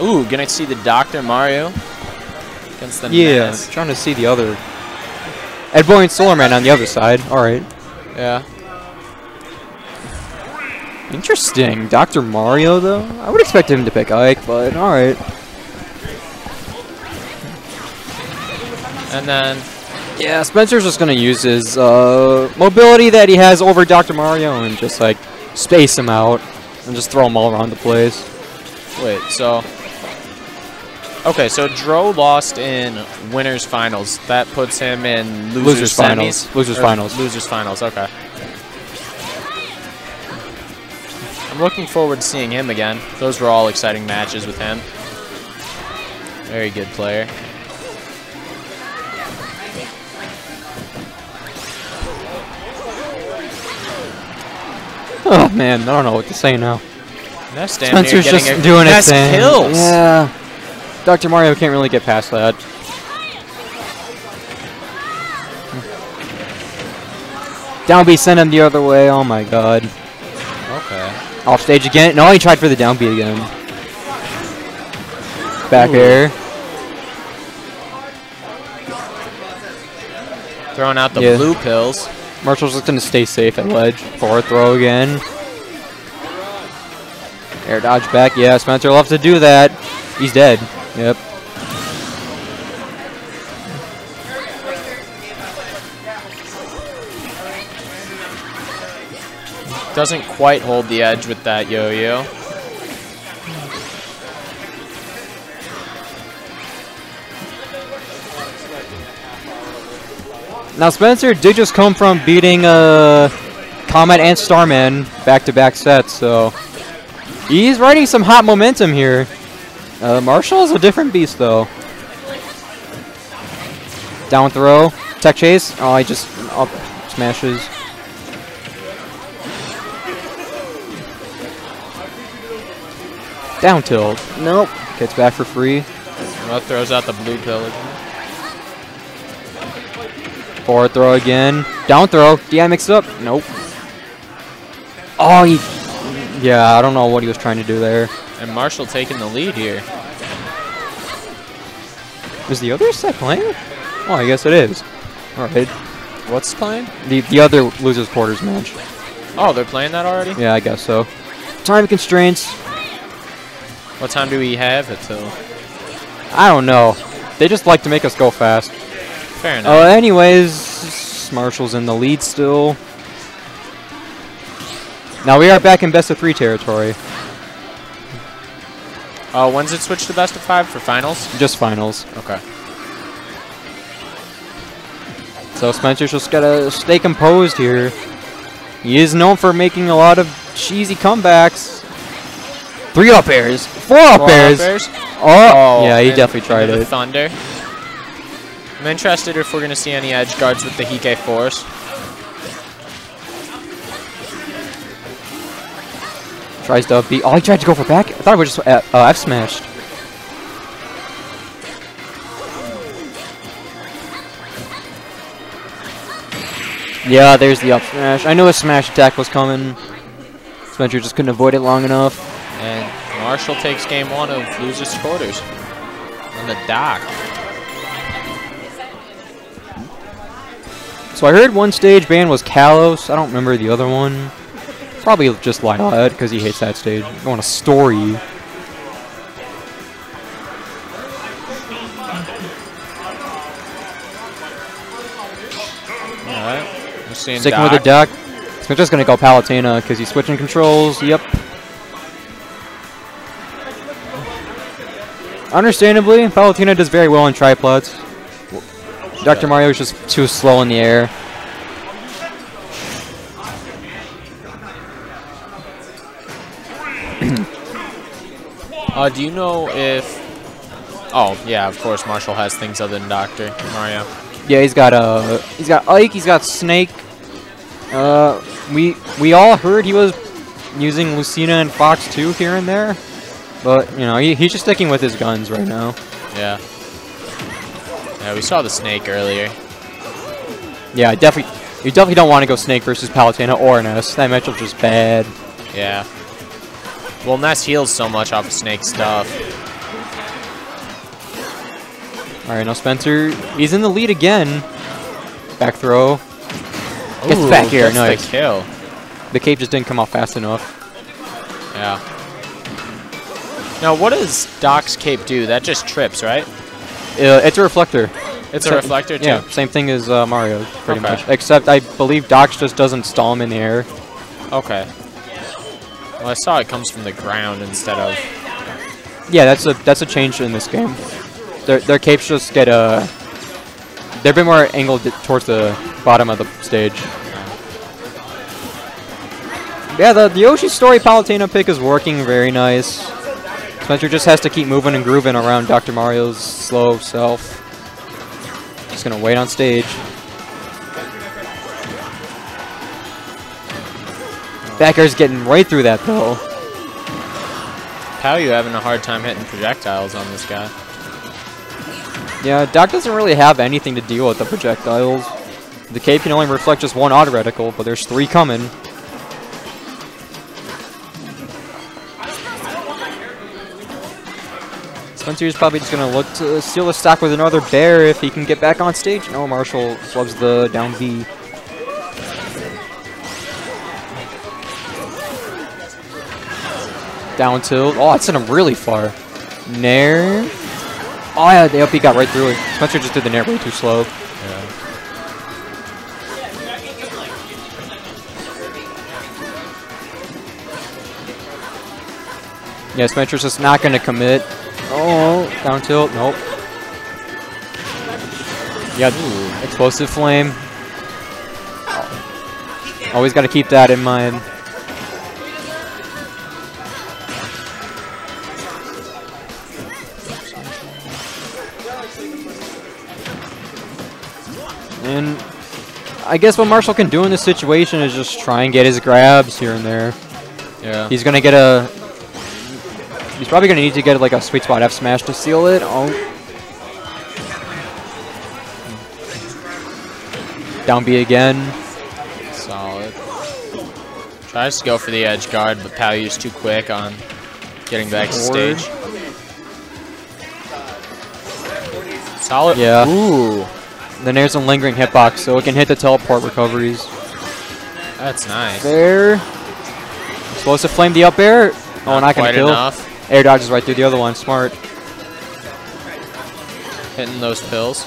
Ooh, gonna see the Dr. Mario against the Yeah, Ness. trying to see the other. Ed Boy and Solar Man on the other side. All right. Yeah. Interesting. Dr. Mario, though? I would expect him to pick Ike, but all right. And then Yeah, Spencer's just going to use his uh, mobility that he has over Dr. Mario and just, like, space him out and just throw him all around the place. wait, so Okay, so Dro lost in winners finals. That puts him in losers, Losers semis. finals. Losers finals. Losers finals. Okay. I'm looking forward to seeing him again. Those were all exciting matches with him. Very good player. Oh, man, I don't know what to say now. Spencer's just a doing his thing. kills. Yeah. Dr. Mario can't really get past that. Down B sent him the other way. Oh my god. Okay. Off stage again. No, he tried for the down B again. Back Ooh. air. Throwing out the Yeah. blue pills. Marshall's just gonna stay safe at ledge. Forward throw again. Air dodge back. Yeah, Spencer loves to do that. He's dead. Yep. Doesn't quite hold the edge with that yo-yo. Now Spencer did just come from beating uh, Comet and Starman back-to-back sets, so he's riding some hot momentum here. Uh, Marshall is a different beast, though. Down throw, tech chase. Oh, he just up smashes. Down tilt. Nope. Gets back for free. Well, throws out the blue pill again. Forward throw again. Down throw. DI mixed up. Nope. Oh, he. Yeah, I don't know what he was trying to do there. And Marshall taking the lead here. Is the other set playing? Oh, I guess it is. Alright. What's playing? The the other losers quarters match. Oh, they're playing that already? Yeah, I guess so. Time constraints. What time do we have until? I don't know. They just like to make us go fast. Fair Uh, enough. anyways, Marshall's in the lead still. Now we are back in best of three territory. Uh, when's it switch to best of five for finals? Just finals. Okay. So Spencer's just gotta stay composed here. He is known for making a lot of cheesy comebacks. Three up airs, four up Four airs. up airs? Oh, yeah, he and definitely tried it. Thunder. I'm interested if we're going to see any edge guards with the Hike Force. Tries to beat. Oh, he tried to go for back. I thought we were just uh, uh, F smashed. Yeah, there's the up smash. I knew a smash attack was coming. Spencer just couldn't avoid it long enough. And Marshall takes game one of losers quarters on the Doc. So I heard one stage ban was Kalos. I don't remember the other one. Probably just Lionhead because he hates that stage. I want to story. Alright. We're seeing Sticking Doc. with the duck. So just gonna go Palutena because he's switching controls. Yep. Understandably, Palutena does very well in triplets. Dr. Mario is just too slow in the air. Uh, do you know if... Oh, yeah, of course, Marshall has things other than Dr. Mario. Yeah, he's got uh, he's got Ike, he's got Snake. Uh, we we all heard he was using Lucina and Fox too here and there, but you know he, he's just sticking with his guns right now. Yeah. Yeah, we saw the snake earlier. Yeah, definitely. You definitely don't want to go Snake versus Palutena or Ness. That matchup's just bad. Yeah. Well, Ness heals so much off of Snake's stuff. Alright, now Spencer, he's in the lead again. Back throw. Gets Ooh, back here, nice. the kill. The cape just didn't come out fast enough. Yeah. Now, what does Doc's cape do? That just trips, right? Uh, it's a reflector. It's a reflector, too? Yeah, same thing as uh, Mario, pretty Okay. much. Except I believe Docs just doesn't stall him in the air. Okay. Well, I saw it comes from the ground instead of... Yeah, that's a that's a change in this game. Their their capes just get uh they're a bit more angled towards the bottom of the stage. Yeah, the, the Yoshi Story Palutena pick is working very nice. Spencer just has to keep moving and grooving around Dr. Mario's slow self. Just gonna wait on stage. Backer's getting right through that though. How are you having a hard time hitting projectiles on this guy? Yeah, Doc doesn't really have anything to deal with the projectiles. The cape can only reflect just one auto reticle, but there's three coming. Spencer's probably just gonna look to steal the stock with another bair if he can get back on stage. No, Marshall flubs the down B. Down tilt. Oh, it sent him really far. Nair. Oh yeah, the he got right through it. Spencer just did the nair way too slow. Yeah. Yeah, Spencer's just not gonna commit. Oh, down tilt. Nope. Yeah, explosive flame. Always got to keep that in mind. And I guess what Marshall can do in this situation is just try and get his grabs here and there. Yeah. He's gonna get a. He's probably gonna need to get like a sweet spot F smash to seal it. Oh. Down B again. Solid. Tries to go for the edge guard, but Palu's too quick on getting back to stage. Solid. Yeah. Ooh. Then there's a lingering hitbox, so it can hit the teleport recoveries. That's nice. There. Supposed to flame the up air. Oh, not, gonna quite kill. enough. Air dodges right through the other one. Smart. Hitting those pills.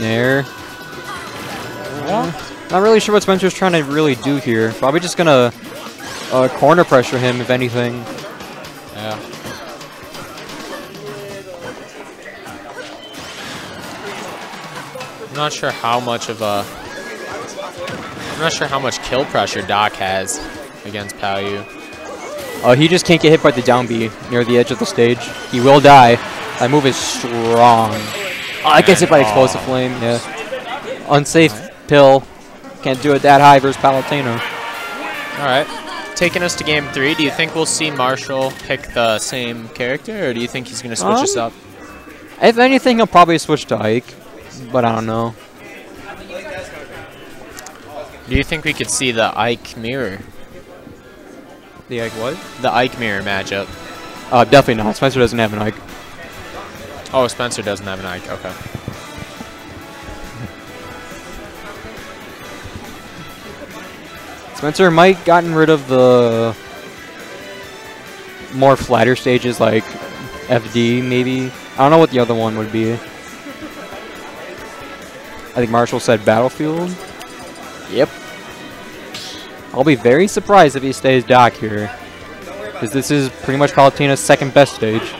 Nair. Not really sure what Spencer's trying to really do here. Probably just gonna uh, corner pressure him, if anything. Yeah. I'm not sure how much of a. I'm not sure how much kill pressure Doc has against Palu. Uh, he just can't get hit by the down B near the edge of the stage. He will die. That move is strong. Oh, it gets hit by explosive flame. Yeah. Unsafe pill. Can't do it that high versus Palutena. All right. Taking us to game three, do you think we'll see Marshall pick the same character, or do you think he's going to switch us Um, up? If anything, he'll probably switch to Ike. But I don't know. Do you think we could see the Ike mirror, The Ike what? the Ike mirror matchup? Uh, definitely not. Spencer doesn't have an Ike. Oh, Spencer doesn't have an Ike. Okay. Spencer might gotten rid of the more flatter stages like FD maybe. I don't know what the other one would be. I think Marshall said Battlefield. Yep. I'll be very surprised if he stays Doc here. Because this is pretty much Palutena's second best stage.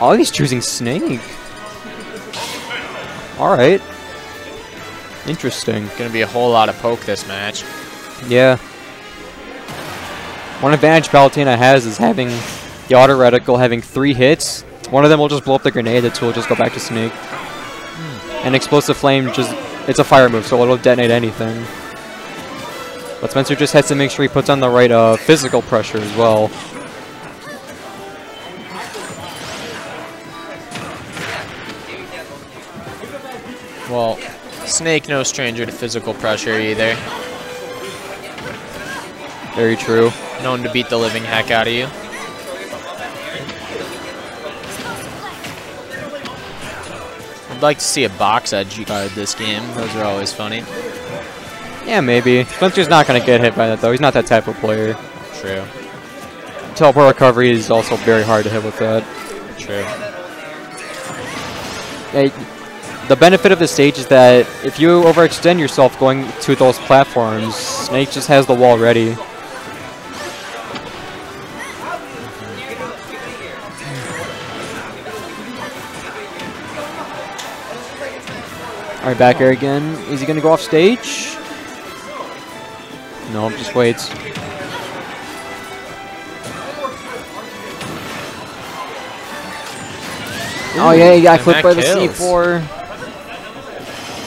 Oh, he's choosing Snake. Alright. Interesting. Going to be a whole lot of poke this match. Yeah. One advantage Palutena has is having the auto reticle having three hits. One of them will just blow up the grenade, the two will just go back to Snake. And explosive flame just it's a fire move, so it'll detonate anything. But Spencer just has to make sure he puts on the right uh, physical pressure as well. Well, Snake, no stranger to physical pressure either. Very true. Known to beat the living heck out of you. I'd like to see a box edge guard this game. Those are always funny. Yeah, maybe. Spencer's not going to get hit by that, though. He's not that type of player. True. Teleport recovery is also very hard to hit with that. True. Yeah, the benefit of the stage is that if you overextend yourself going to those platforms, Snake just has the wall ready. Alright, back air again. Is he going to go off stage? No, just waits. Oh yeah, he got clipped by the kills. C4.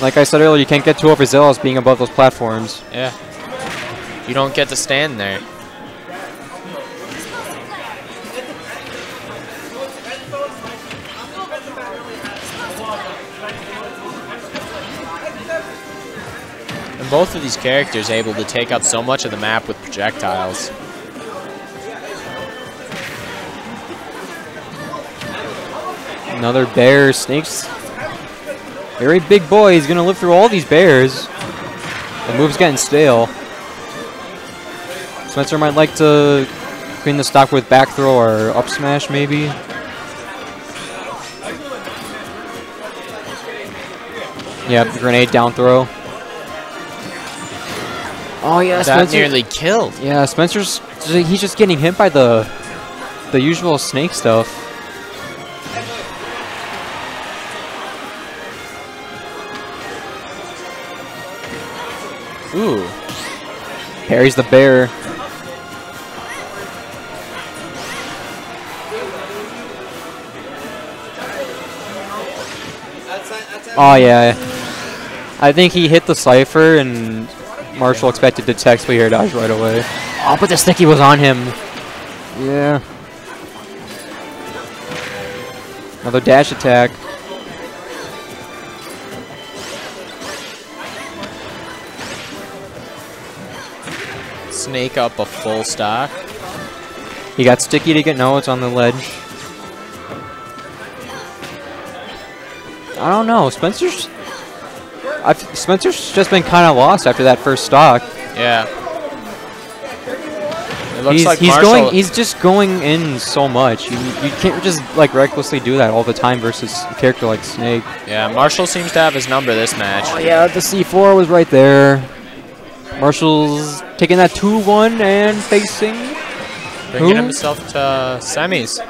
Like I said earlier, you can't get too overzealous being above those platforms. Yeah. You don't get to stand there. And both of these characters able to take up so much of the map with projectiles. Another bair. Snake's very big boy. He's gonna live through all these bairs. The move's getting stale. Spencer might like to clean the stock with back throw or up smash, maybe. Yep, grenade down throw. Oh yeah, That Spencer. nearly killed. Yeah, Spencer's he's just getting hit by the the usual snake stuff. Ooh. Parries the bair. Oh yeah. I think he hit the Cypher and Marshall expected to text air dodge right away. Oh, but the sticky was on him. Yeah. Another dash attack. Snake up a full stock. He got sticky to get no, it's on the ledge. I don't know. Spencer's I've, Spencer's just been kind of lost after that first stock. Yeah. It looks he's like he's Marshall, going he's just going in so much. You you can't just like recklessly do that all the time versus a character like Snake. Yeah, Marshall seems to have his number this match. Oh yeah, the C4 was right there. Marshall's taking that 2-1 and facing Bringing Who? himself to semis.